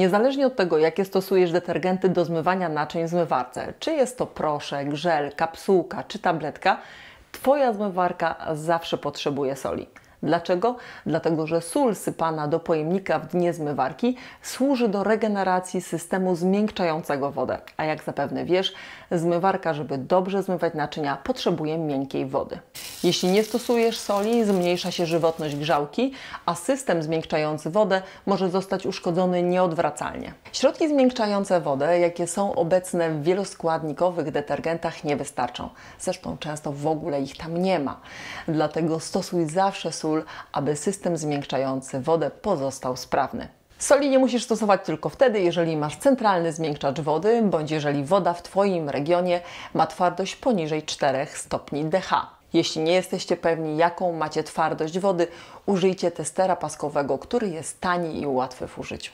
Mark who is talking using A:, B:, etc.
A: Niezależnie od tego, jakie stosujesz detergenty do zmywania naczyń w zmywarce, czy jest to proszek, żel, kapsułka czy tabletka, Twoja zmywarka zawsze potrzebuje soli. Dlaczego? Dlatego, że sól sypana do pojemnika w dnie zmywarki służy do regeneracji systemu zmiękczającego wodę. A jak zapewne wiesz, zmywarka, żeby dobrze zmywać naczynia, potrzebuje miękkiej wody. Jeśli nie stosujesz soli, zmniejsza się żywotność grzałki, a system zmiękczający wodę może zostać uszkodzony nieodwracalnie. Środki zmiękczające wodę, jakie są obecne w wieloskładnikowych detergentach, nie wystarczą. Zresztą często w ogóle ich tam nie ma. Dlatego stosuj zawsze sól aby system zmiękczający wodę pozostał sprawny. Soli nie musisz stosować tylko wtedy, jeżeli masz centralny zmiękczacz wody, bądź jeżeli woda w Twoim regionie ma twardość poniżej 4 stopni DH. Jeśli nie jesteście pewni, jaką macie twardość wody, użyjcie testera paskowego, który jest tani i łatwy w użyciu.